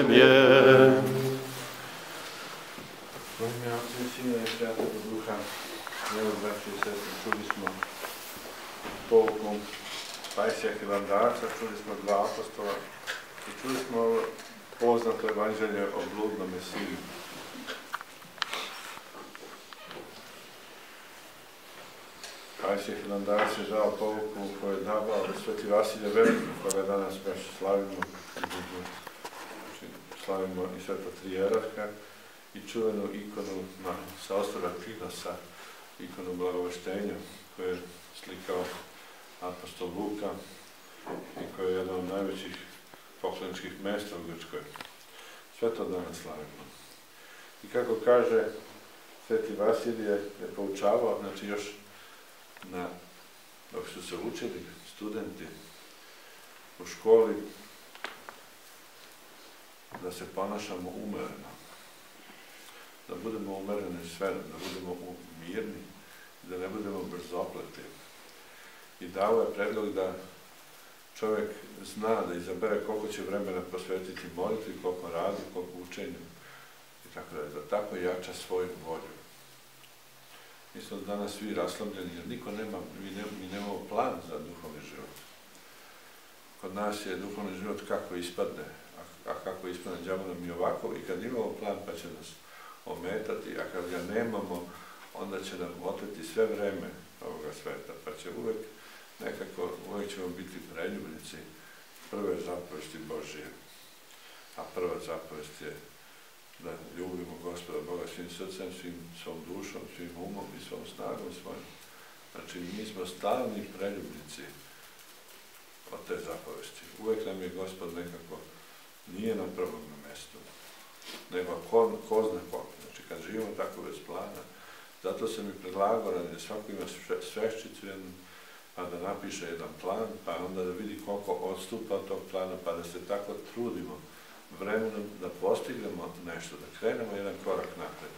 Ciebie. W imię Ojca i Syna i Świętego Ducha, nie braci i sestry, čuli poukom Pajsijah i Vandača, čuli smo dva apostola i čuli smo poznato evanđelje o bludnom Mesiju. Pajsijah i Vandača je dao pouku koju je davao Sveti Vasilje Veliko, koga danas baš slavimo slavimo i Sveta Trijerarha, i čuvenu ikonu na, sa ostrava Pinosa, ikonu blagoveštenja, koju je slikao apostol Luka i koja je jedna od najvećih pokloničkih mesta u Grčkoj. Sve to danas slavimo. I kako kaže Sveti Vasilije je poučavao, znači još na, dok su se učili studenti u školi, da se ponašamo umereno da budemo umereni sve, da budemo mirni, da ne budemo brzopleti. I dao je predlog da čovjek zna da izabere koliko će vremena posvetiti molitvi, koliko radi, koliko učenju i tako da, da tako jača svoju volju. Mi smo danas svi raslabljeni jer niko nema, mi, ne, mi nemamo plan za duhovni život. Kod nas je duhovni život kako ispadne, a, kako ispadne džavo nam i ovako i kad imamo plan pa će nas ometati, a kad ga nemamo, onda će nam oteti sve vreme ovoga sveta, pa će uvek nekako, uvek ćemo biti preljubnici prve zapovesti Božije. A prva zapovest je da ljubimo gospoda Boga svim srcem, svim svom dušom, svim umom i svom snagom svojim. Znači, mi smo stalni preljubnici od te zapovesti. Uvek nam je gospod nekako nije na prvom mestu nego ko, ko zna ko. Znači, kad živimo tako bez plana, zato sam i predlagao da svako ima sveščicu jednu, pa da napiše jedan plan, pa onda da vidi koliko odstupa od tog plana, pa da se tako trudimo vremenom da postignemo nešto, da krenemo jedan korak napred.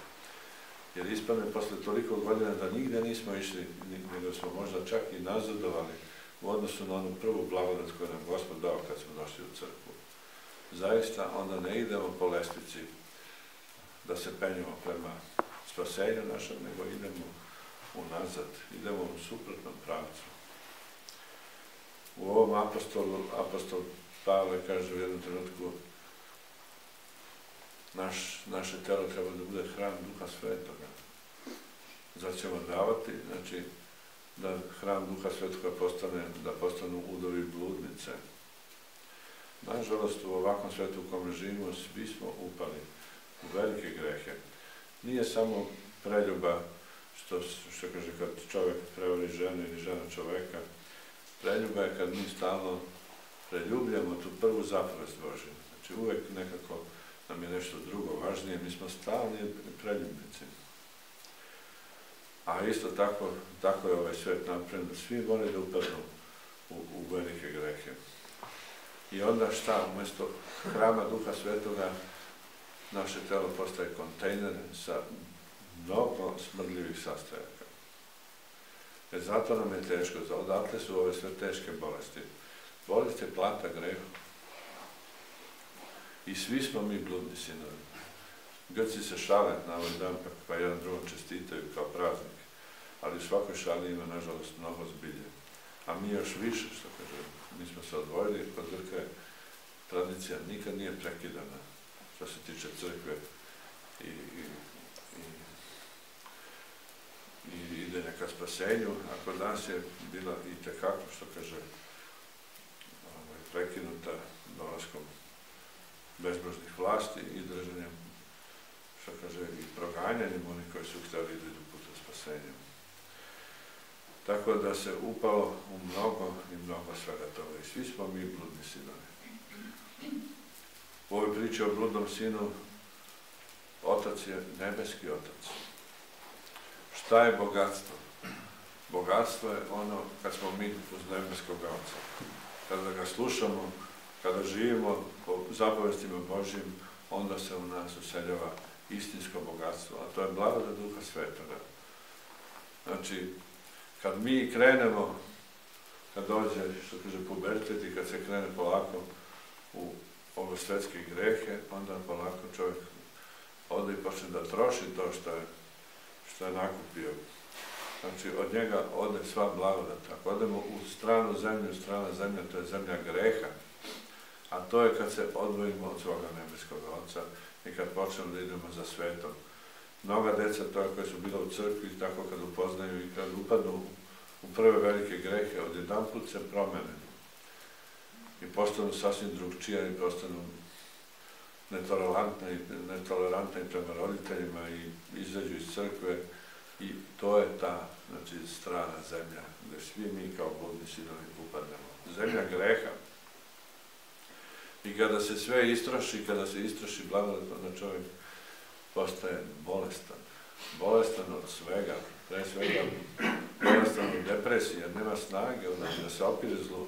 Jer ispadne posle toliko godina da nigde nismo išli, nego smo možda čak i nazadovali u odnosu na onu prvu blagodat koju nam Gospod dao kad smo došli u crkvu. Zaista onda ne idemo po lestvici da se penjemo prema spasenju našem, nego idemo unazad, idemo u suprotnom pravcu. U ovom apostolu, apostol Pavle kaže u jednom trenutku naš, naše telo treba da bude hram Duha Svetoga. Zato ćemo davati, znači, da hram Duha Svetoga postane, da postanu udovi bludnice. Nažalost, u ovakvom svetu u kom živimo, svi smo upali u velike grehe. Nije samo preljuba, što, što kaže, kad čovjek prevoli ženu ili žena čoveka, preljuba je kad mi stalno preljubljamo tu prvu zapovest Božju. Znači, uvek nekako nam je nešto drugo važnije, mi smo stalni preljubnici. A isto tako, tako je ovaj svet napravljen, da svi vole da upadnu u, u velike grehe. I onda šta, umjesto hrama Duha Svetoga, naše telo postaje kontejner sa mnogo smrdljivih sastojaka. Jer zato nam je teško, odatle su ove sve teške bolesti. Bolest je plata greha. I svi smo mi bludni sinovi. Grci se šale na ovaj dan, pa, pa jedan drugom čestitaju kao praznik. Ali u svakoj šali ima, nažalost, mnogo zbilje. A mi još više, što kaže, mi smo se odvojili, kod Grka tradicija nikad nije prekidana što se tiče crkve i, i, i, i ide ka spasenju, a kod nas je bila i tekako, što kaže, ovaj, prekinuta dolaskom bezbožnih vlasti i držanjem, što kaže, i proganjanjem onih koji su htjeli da idu puta spasenja. Tako da se upalo u mnogo i mnogo svega toga. I svi smo mi bludni sinovi. U ovoj priči o bludnom sinu, otac je nebeski otac. Šta je bogatstvo? Bogatstvo je ono kad smo mi uz nebeskog oca. Kada ga slušamo, kada živimo po zapovestima Božjim, onda se u nas useljava istinsko bogatstvo, a to je blagodat Duha Svetoga. Znači, kad mi krenemo, kad dođe, što kaže, pubertet i kad se krene polako u ove svetske grehe, onda polako čovjek ode i počne da troši to što je, što je nakupio. Znači, od njega ode sva blagodat. Ako odemo u stranu zemlju, strana zemlja, to je zemlja greha, a to je kad se odvojimo od svoga nebeskog oca i kad počnemo da idemo za svetom. Mnoga deca toga koje su bila u crkvi, tako kad upoznaju i kad upadnu u prve velike grehe, od jedan put se promene i postanu sasvim drugčija i postanu netolerantna i, netolerantna i prema roditeljima i izađu iz crkve i to je ta znači, strana zemlja gde svi mi kao bludni sinovi upadnemo. Zemlja greha. I kada se sve istroši, kada se istroši blagodat, onda čovjek postaje bolestan. Bolestan od svega, pre svega bolestan od depresije, nema snage onda da se opire zlu.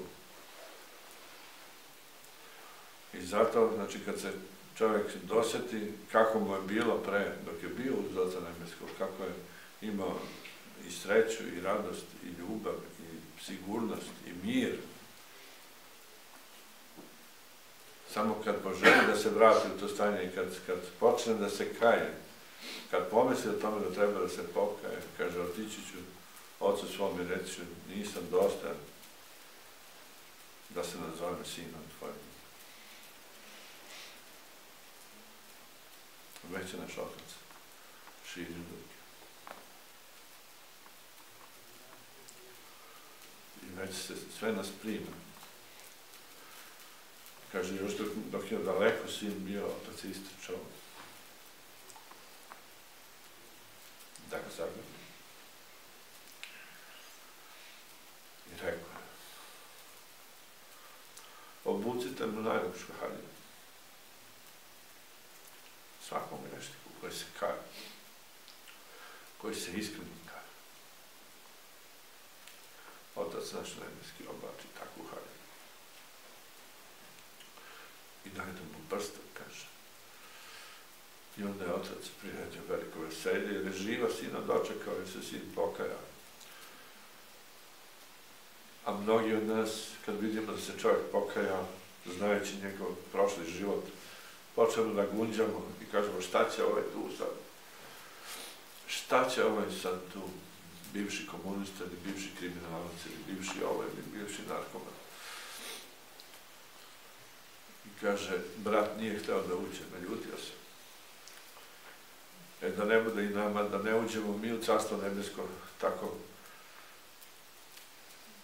I zato, znači, kad se čovjek doseti kako mu je bilo pre, dok je bio uz Oca Nebeskog, kako je imao i sreću, i radost, i ljubav, i sigurnost, i mir. Samo kad poželi da se vrati u to stanje i kad, kad počne da se kaje, kad pomisli o tome da treba da se pokaje, kaže, otići ću ocu svom i reći ću, nisam dosta da se nazovem sinom tvojim. Već je naš otac širi ruke. I već se sve nas prima. Kaže, još dok, dok je daleko sin bio, otac je istrčao. Da ga zagrbi. I rekao je, obucite mu najlepšu haljinu svakom grešniku koji se kaje, koji se iskreno kaje. Otac naš nebeski oblači takvu haljinu. I dajte mu prste, kaže. I onda je otac priredio veliko veselje, jer je živa sina dočekao i se sin pokajao. A mnogi od nas, kad vidimo da se čovjek pokajao, znajući njegov prošli život, počnemo da gunđamo i kažemo šta će ovaj tu sad? Šta će ovaj sad tu? Bivši komunista ili bivši kriminalac ili bivši ovaj ili bivši narkoman. Kaže, brat nije hteo da uđe, naljutio se. E da ne bude i nama, da ne uđemo mi u carstvo nebesko tako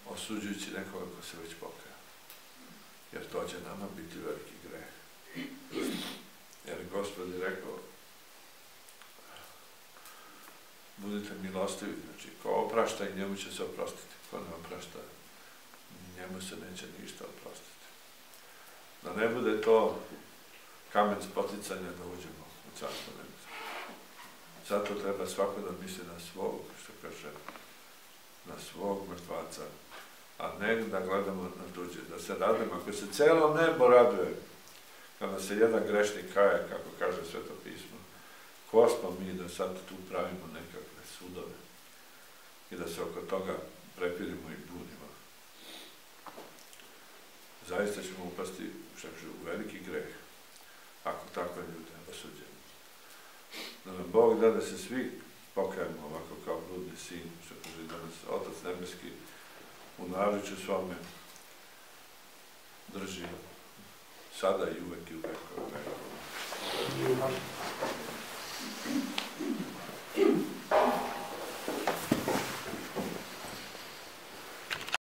osuđujući nekoga ko se već pokaja. Jer to će nama biti veliki greh. Jer Gospod je rekao, budite milostivi, znači, ko oprašta i njemu će se oprostiti, ko ne oprašta, njemu se neće ništa oprostiti. Da ne bude to kamen spoticanja da uđemo u carstvo nebesko. Zato treba svako da misli na svog, što kaže, na svog mrtvaca, a ne da gledamo na tuđe, da se radimo. Ako se celo nebo raduje, kada se jedan grešnik kaje, kako kaže Sveto pismo, ko smo mi da sad tu pravimo nekakve sudove i da se oko toga prepirimo i bunimo. Zaista ćemo upasti u veliki greh, ako takve ljude osuđemo. Da nam Bog da da se svi pokajemo ovako kao bludni sin, što kaže da nas Otac Nebeski u naviču svome drži sada i uvek i u vekove vekove.